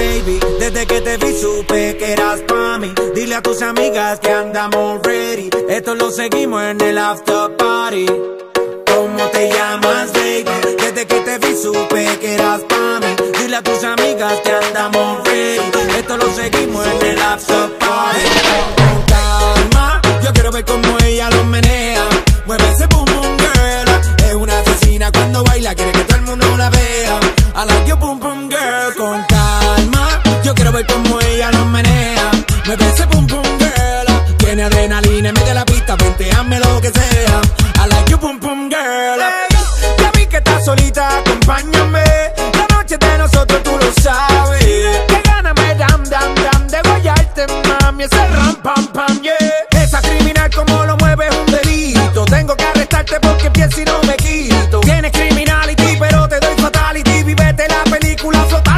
baby? Desde que te vi supe que eras pa' mí. Dile a tus amigas que andamos ready. Esto lo seguimos en el after party. ¿Cómo te llamas, baby? Desde que te vi supe que eras pa' mí. Dile a tus amigas que andamos ready. Esto lo seguimos en el after party. Con calma, yo quiero ver cómo ella lo menea. Mueve ese boom boom girl. Es una asesina cuando baila, quiere que todo el mundo la vea. I like your boom boom girl. Con calma, yo quiero ver cómo ella lo menea. Mueve ese boom boom girl. Tiene adrenalina, mete la pista, vente, hazme lo que sea. I like your boom boom girl. ya vi que estás solita, acompáñame. La noche de nosotros tú lo sabes. Que gana me dam dam dam de guayarte, mami. Ese ram pam pam, yeah. Esa criminal como lo mueve un delito. Tengo que arrestarte porque pienso y no me quito. Tienes criminality, pero te doy fatality. Vivete la película flotando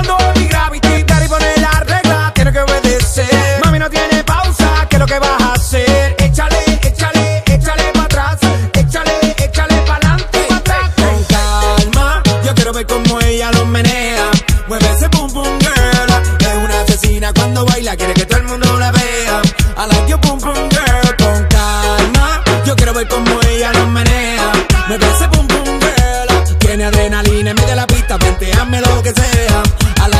baila, quiere que todo el mundo la vea. I like your boom boom girl. Con calma, yo quiero ver cómo ella lo menea. Mueve ese boom boom girl. Tiene adrenalina, mete la pista, vente, hazme lo que sea. I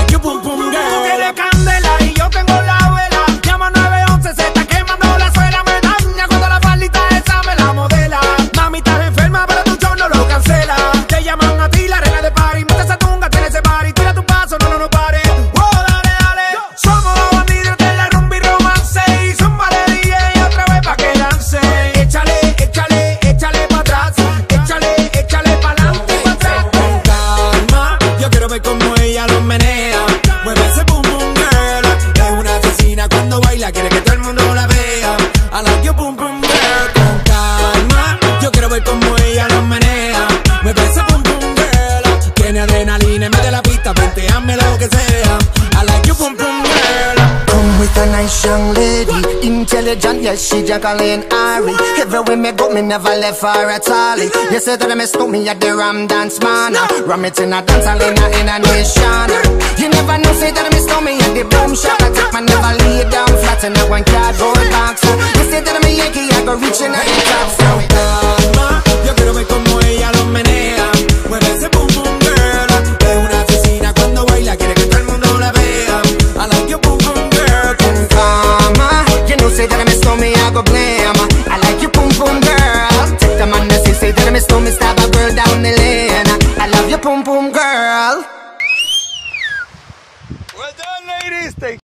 young lady, intelligent, yes, she Jacqueline Ari. Everywhere me go, me never left her at all. You say that me stop me at the Ram Dance Man. Ram it in a dance hall in a, in a nation. You never know, say that me stop me at the boom shop. I take my never lay down flat in a one cardboard box. You say that me Yankee, I go reaching at the top. So boom boom girl. Well done, ladies. Thank